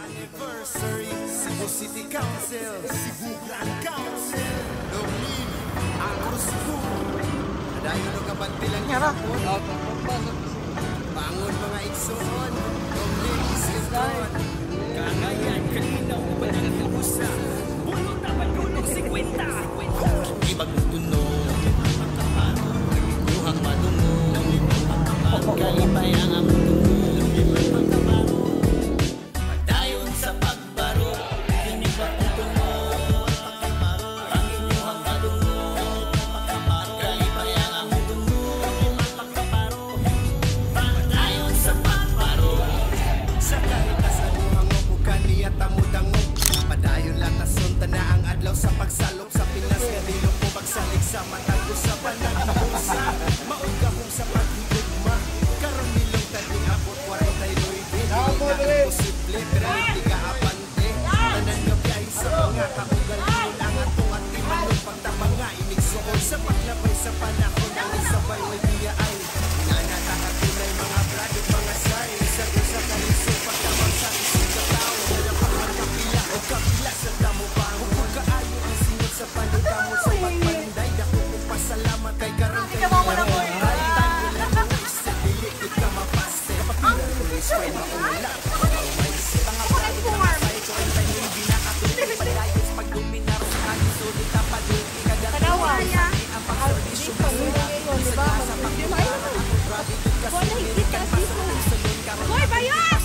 Anniversary, Cebu City Council, Cebu Grand Council, Domini, Angkor Cebu. Dahil ano ka bantilang nga Bangon mga igsoon, Domini, Cebu, Kagayan, Wala higit ka dito. Hoy, bayas!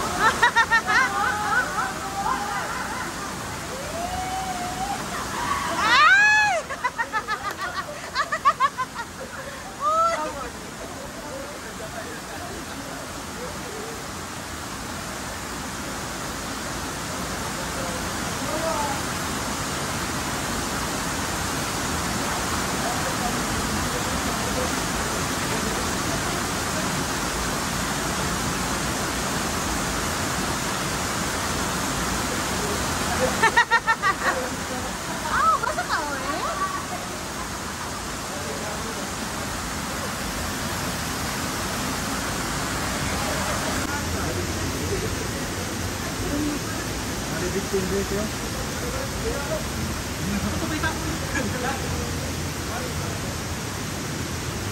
Hindi ko.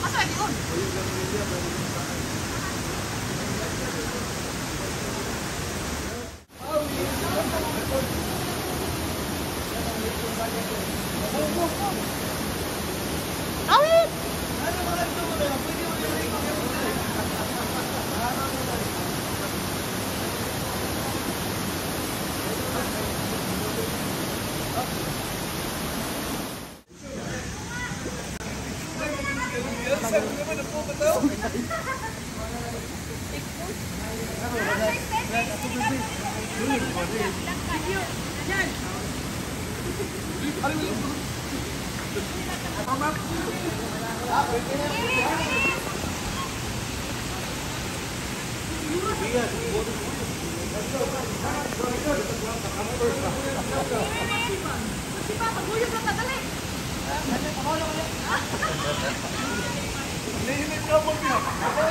Asa yun? Ini ini kamu bilang.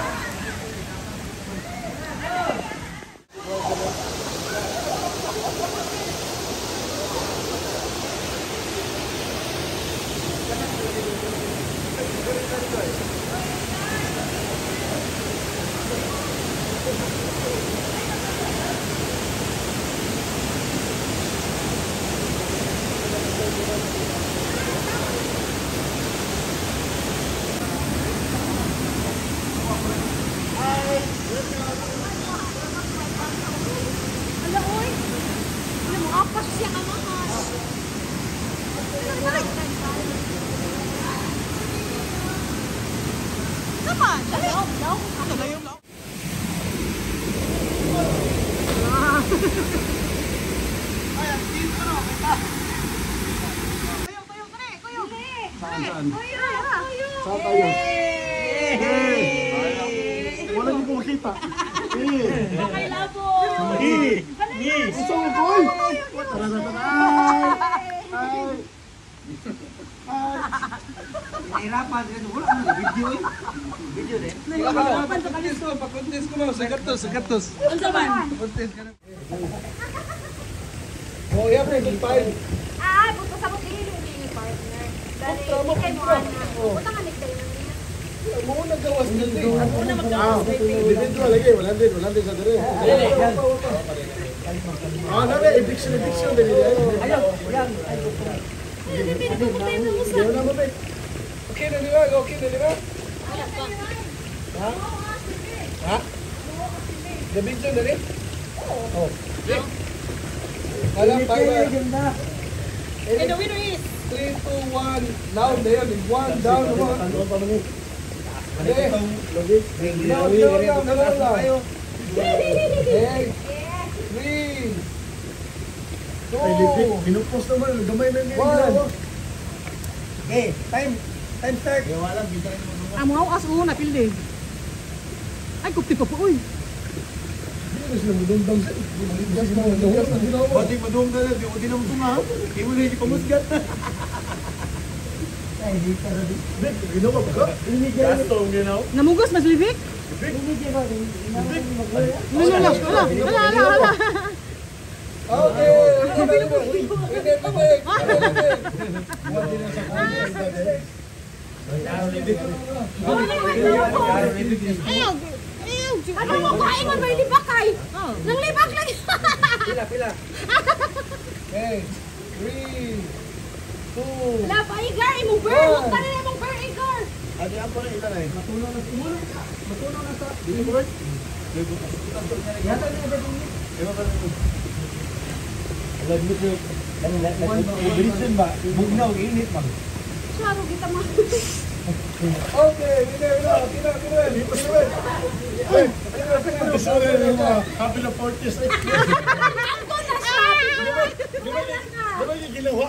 Kuyog, kuyog, kani, kuyog. Kani, kuyog, kuyog. Saan tayo? Wala niyo po makita. Eh. Okay, labo. Eh. Gusto mo ko eh. Tara na tara. Ay. Ay. Nahirapan kasi wala ka na video eh. Video din. Pakuntis ko mo. Sagatos, sagatos. Unsa man? Oh, yeah. Good five. Ah, puto sa mo dili ni partner. Dali, kay mo ana. Puta ka nigday na niya. Mo nagawas din. Ah, individual lagi. Wala din, wala din sa dire. Ah, na na eviction eviction din dire. Ayaw, yan. Dili dili ko mo tayo mo sa. Wala na mo pre. Okay na di ba? Okay na di ba? Ha? Ha? Na rin? Oh. Alam, para. And the winner is 3, 2, 1, down na yun. 1, down, 1. Ano pa naman? Okay. Down, down, down, down, down. Eight, three, two, Pinupos naman, gamay na niya. one. Okay, time. Time start. Amo ako as una pilde. Ay kupti pa po uy. Hindi sila mudundang sa Gas na, gas na ginawa. Pati madung na lang, di ko din ang tunga. Hindi mo na yung pamusgat. Ay, di ka rin. Bek, ginawa ka? Gastong, you know? Namugos mas libik. Wala wala wala wala wala wala. Okay. Winner, winner. Ayaw. Ano mo kain mo may libak kay? Nang libak lang. Pila, pila. Okay. Three, two, La pa igar imong bear. Huwag ka na imong bear igar. Adi ang pa rin ilan eh. Matulong na sa Matulong na sa Dili mo right? Yata na ito kung Ewa pa rin. Alam mo ko. Ano na? Vibration ba? Bugnaw, init ba? Klaro kita mo. Okay, winner, winner. Winner, winner. Winner. Hey, winner, winner. Sorry, yung mga happy na forties. Ay, Ako na siya. Di ba yung ginawa?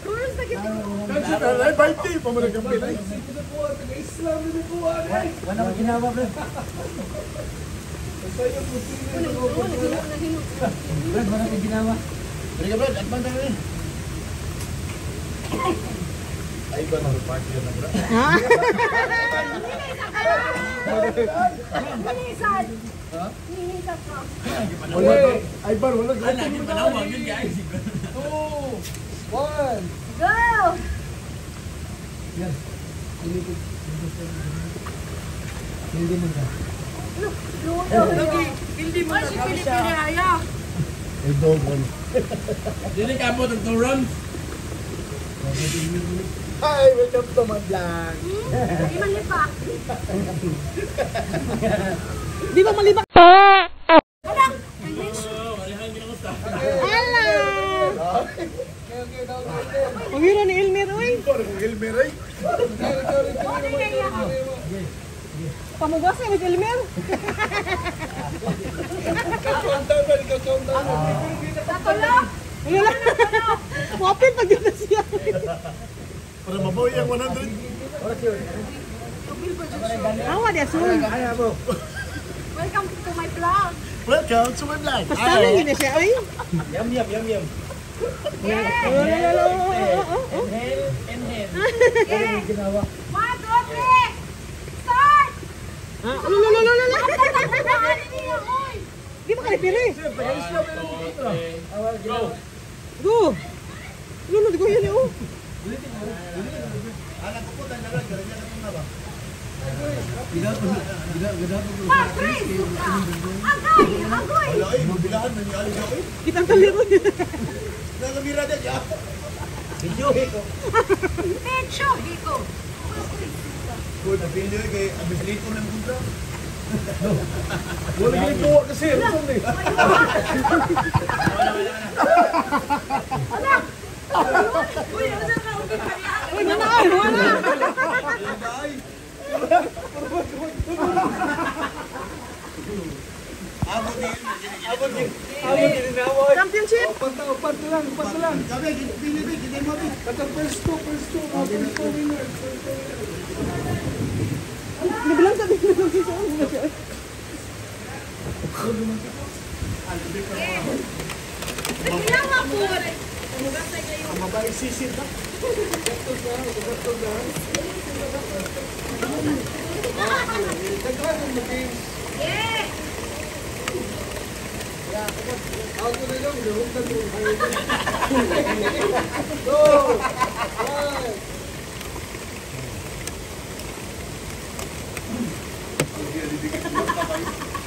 Kurus na kita. Kasi na, ay, 20 pa mo nagkampi na. Islam ni Buwan. Wala mo ginawa, bro. Brad, wala ka ginawa. Balik ka, Brad. Advan tayo rin. Ay, ba na party yun na, Brad? Ninisan. Ninisan ka. Wala ka. Ay, ba, wala ka. Two, one. Go. Hindi mo na. Luto. Hindi mo na kami siya. Ay, dog, one. Hi, welcome to my vlog. Hindi man lipak. Di ba malibak? Down, down. Pangiro ni Elmer uy. Parang Elmer, ay. Okay, sorry, sorry, sorry. Pamugas ni down, man. Ikaw count down. Tulo! Wala. Wapit pag yun na siya. Para mabawi ang 100. Awa di asun. Welcome to my vlog! Welcome to my vlog. Pastalan yun na siya. Ay. Yum, yum, yum, yum. Yeah! Wala, wala, wala. Inhale, inhale. Yeah! One, two, three! Start! Ah, lolo, lolo. Ano niya, oy? Di ba kalipili? Go! Go. Lolo, di ko yun eh. oh. One, three! Agay! Agoy! Kitang kaliro. Pecho! Biko! Wala ginagawa kasi. Ano? Uy, ano ka? Uy, nanay, wala. Championship. Upat na, upat na lang, upat na lang. Kata first two, first two, first two winner. First two winner. Nabilang sa bilang si Sean. Nagkilama po! Ang babae sisid na. Daghan ang mag-games. Yeah! Ako na lang, gawin na mo. Go!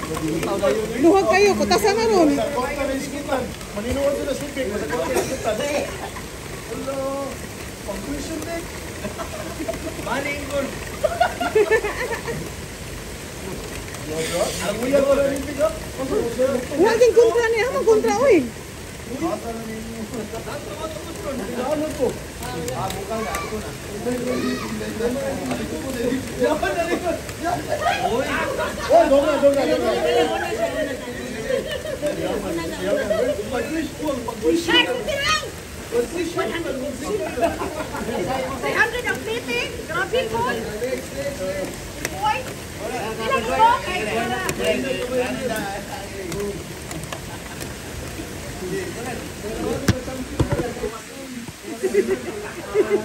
Luhag kayo, kutasan na ron. Maninuwan ko na sipig, masakot ka iskitan. Hello, conclusion deck. Maling ko. Huwag din kontra niya, mag kontra oy. Huwag din kontra niya. 100 ang fitting. Grabe po. Boy. Ilang po? Kaya wala. Wala. Thank you.